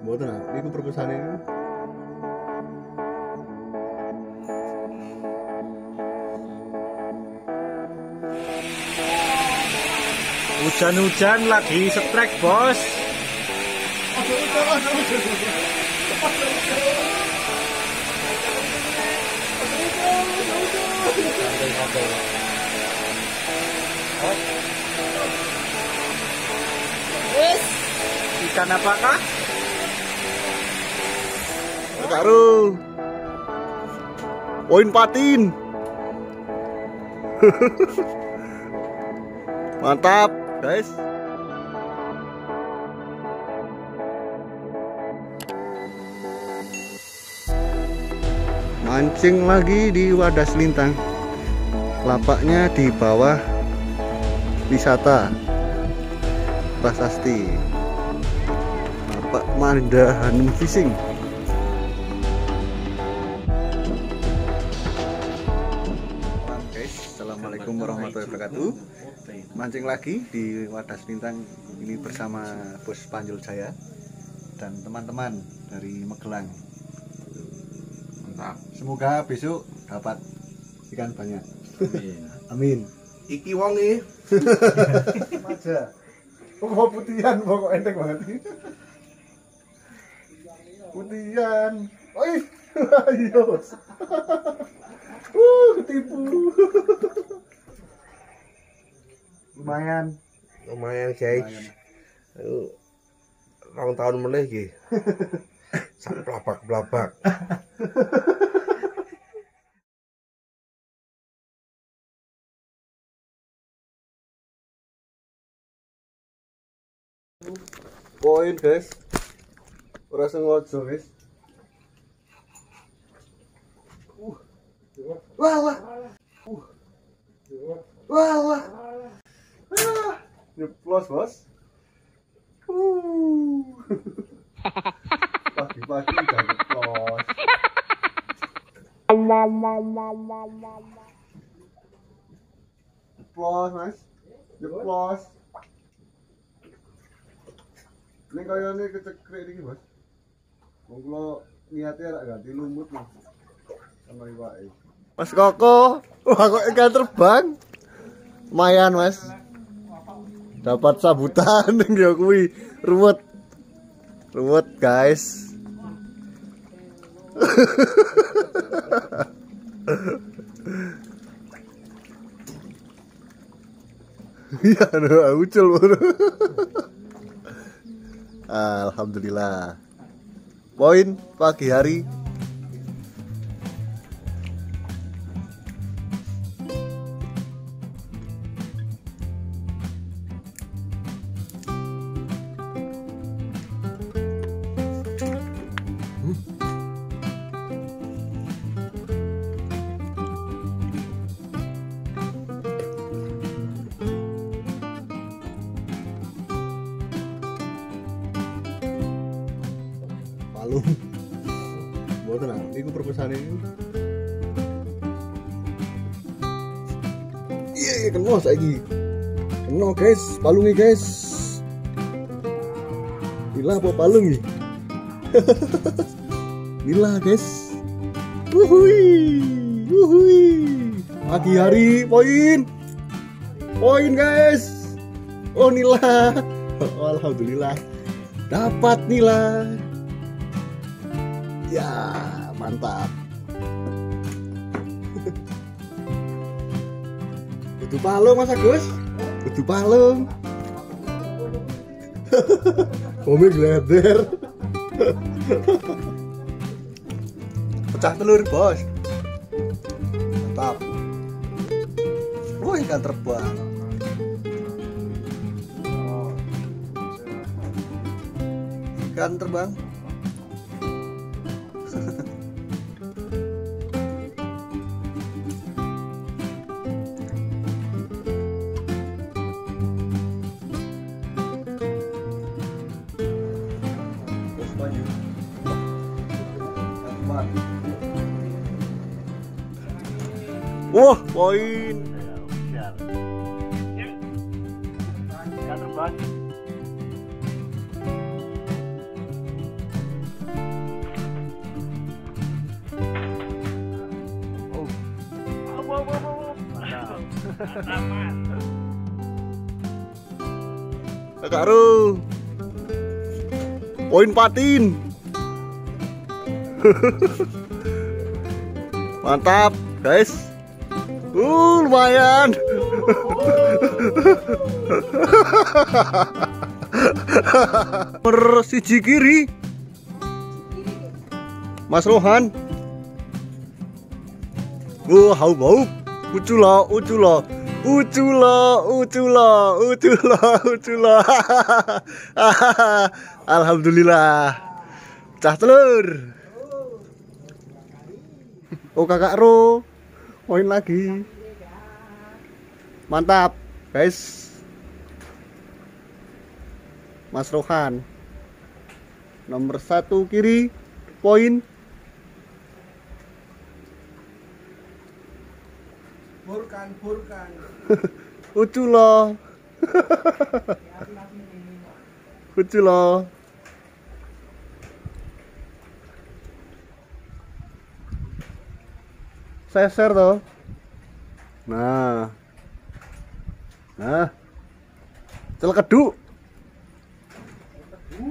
Mboten ah, niku perpusane niku. Hujan-hujan lagi setrek bos. Ikan apakah? Karo. Poin patin. Mantap, guys. Mancing lagi di Wadas Lintang. Lapaknya di bawah wisata Prasasti. Lapak Manda Hanum Fishing. Wabarakatuh. Mancing lagi di Wadas Bintang Ini bersama Bos Panjul Jaya Dan teman-teman dari Magelang. Mantap. Semoga besok dapat ikan banyak. Amin. Iki wong e Aja Oh putihan? Pokok enteng banget? Putihan. Oi. Ayo. Uh, ketipu. Lumayan. lumayan guys. Ayo, Rong tahun meneh iki. Sak blabak-blabak. Poin, guys. Ora sengaja, guys. Uh. Wah, wah. Uh. Wah, wah. Nyeplos, Bos. Uh. Pagi-pagi udah nyeplos. Nyeplos, Mas. Nyeplos. Ini kayaknya kecekrek ini, Bos. Kula niate rak ganti lumut Mas. Sama iwake. Mas Koko, wah kok ikan terbang. Lumayan, Mas. Dapat sambutan ya kuwi ruwet. Ruwet, guys. Iya, aduh, ucul. Alhamdulillah. Poin pagi hari. Palung. Mboten ah, niku perpusane niku. Iya, iya kena saiki. Kena guys, palungi guys. Nila apa palung iki? Nila guys. Wuhui. Wuhui. Pagi hari poin. Poin guys. Oh Nila. Alhamdulillah. Dapat Nila. Ya, mantap. Kudu palung Mas Agus. Kudu palung. Ome gleder. Pecah telur, Bos. Mantap. Wah, ikan terbang. Ikan terbang. banyak Wah, poin. Kak Ru. Poin patin. Mantap, guys. Uh, lumayan. Nomor siji kiri. Mas Rohan. Uh, hau bau. Ucula, ucula. Ucula, ucula, ucula, ucula. Alhamdulillah. Cah telur. Oh kakak Ro. Poin lagi. Mantap, guys. Mas Rohan. Nomor satu kiri, poin. Burkan, burkan. Uculo. Uculo. Saya share toh. Nah. Nah. Celkedu.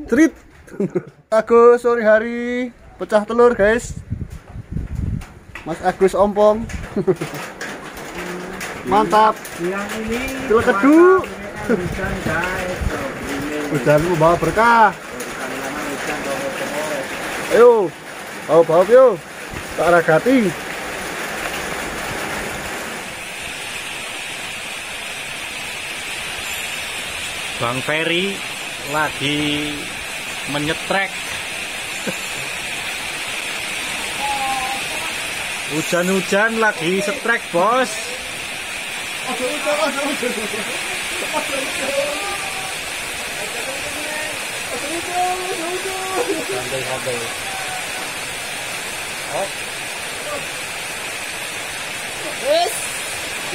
Cerit. Agus sore hari pecah telur, guys. Mas Agus ompong. Mantap. Yang ini Celkedu. hujan membawa berkah. Ayo, bawa bawa yo. Tak ragati. Bang Ferry lagi menyetrek. Hujan-hujan lagi setrek, Bos. Oh.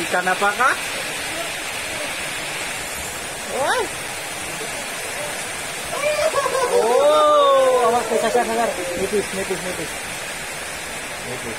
Ikan apakah? Wah. Oh, awas kasar kasar. Nipis, nipis, nipis. Nipis.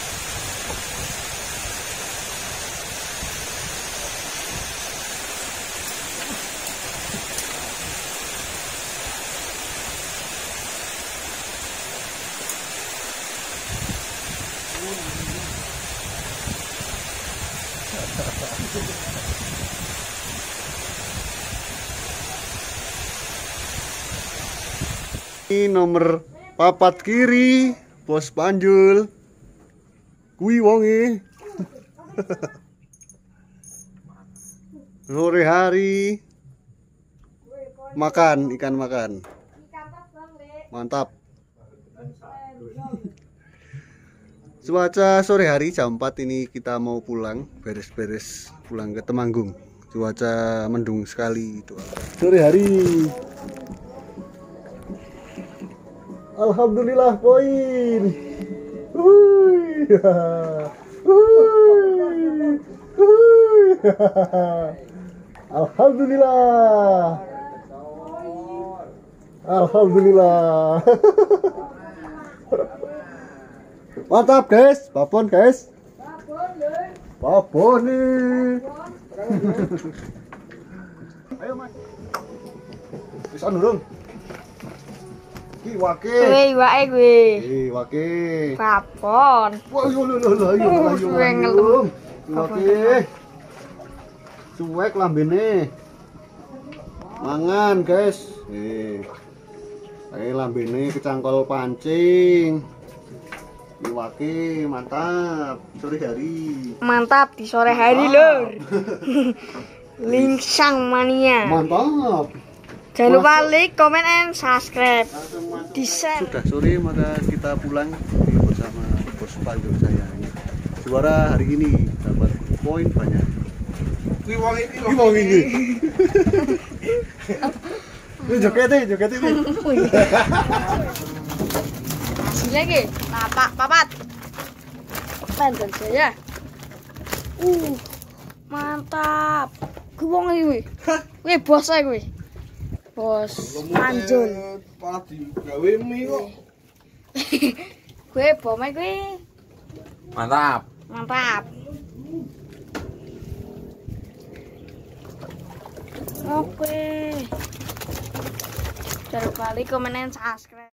Ini nomor papat kiri, Bos Panjul. Kui wonge. Sore hari makan ikan makan. Mantap. Cuaca sore hari jam 4 ini kita mau pulang, beres-beres pulang ke Temanggung. Cuaca mendung sekali itu. Sore hari. Alhamdulillah poin. Alhamdulillah. Alhamdulillah. Mantap guys, babon guys. Babon nih. Ayo mas. Bisa nurung. Ki wake. Kuwi iwake kuwi. Ki wake. Babon. Wah, yo yo yo yo yo Uh, yo. suwe ngelum. Oke. Cuek lambene. Mangan, guys. Eh. Ayo lambene kecangkol pancing. Iwake mantap. Sore hari. Mantap di sore hari, Lur. Lingsang mania. Mantap. Jangan lupa like, comment, and subscribe. Di share. Sudah sore maka kita pulang Ini bersama bos panjang saya. Suara hari ini dapat poin banyak. Kuwi wong iki Iki mau ini. Ini joget deh, joget ini. Hasilnya ki, papat. Panten saya. Uh, mantap. Gue wong iki kuwi. Kuwi bos ae kuwi. Bos Anjul. Padi gawe mie kok. Kuwi bome kuwi Mantap. mantap. Oke. Jangan lupa like, comment, and subscribe.